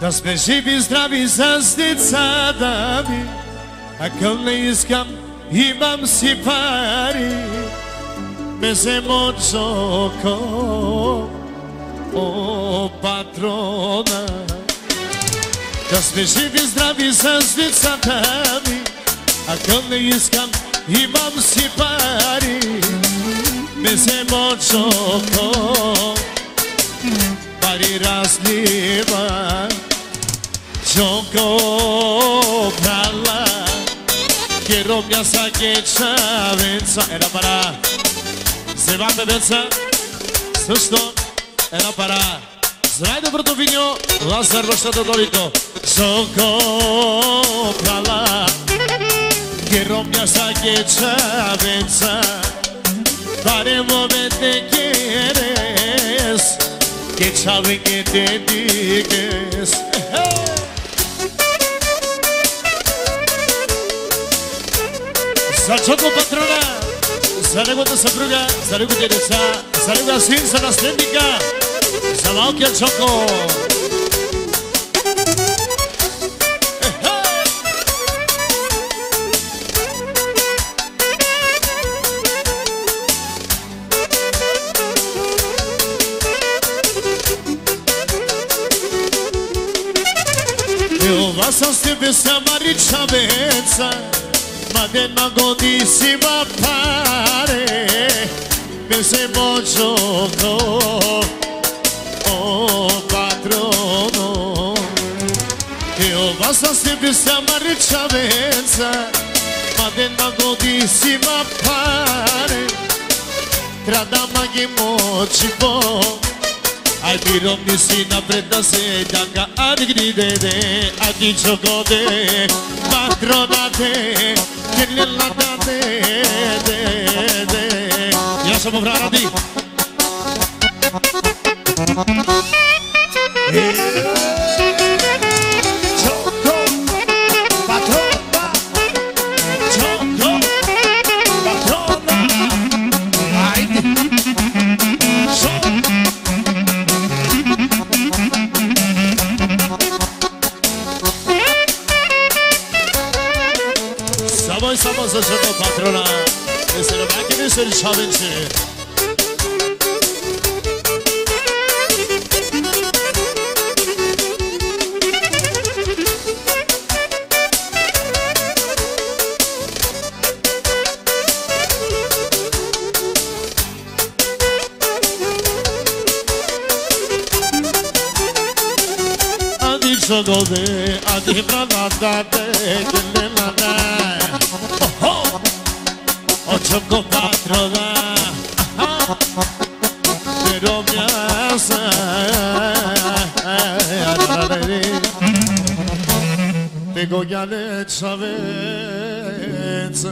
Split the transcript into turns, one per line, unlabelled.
Da sme živi, zdravi, zastica da mi Ako ne iskam, imam si pari. Meze moćo ko o patrona. Da sme živi, zdravi, zastica da mi Ako ne iskam, imam si pari. Meze moćo ko Pari razljiva Σοκό, πράλα, καιρό πια και κετσάβιντσα, έλα παρα. Σε βάτε μίσα, έλα παρα. Στρέτε προ το ποινό, λα zarβάσα το τόλικο. Σοκό, πράλα, καιρό πια και κετσάβιντσα, πάρε μόμη και έρε, και τσάβιντσα, έλα παρα. За Чоко патрона, за неговата съпруга, за неговите деца, за неговия син, за наследника, за малкия Чоко. Eu vou só se ver se amariccia benza ma della godissima pare mi sembra gioco oh patrono. Io basta sempre stiamo a ricciavenza ma della godissima pare tradama che mo ci può ai biro mi si napreda se danga ad gridere a di giocode patronate nella date de de ja samo vradi Gioco noi siamo sotto patrona e se lo va che mi sono sciavinci Adi Shogo de Adi Pranadate Gille Nana Są go patrona Pero me hace tengo ya lecza więcej